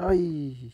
Ai.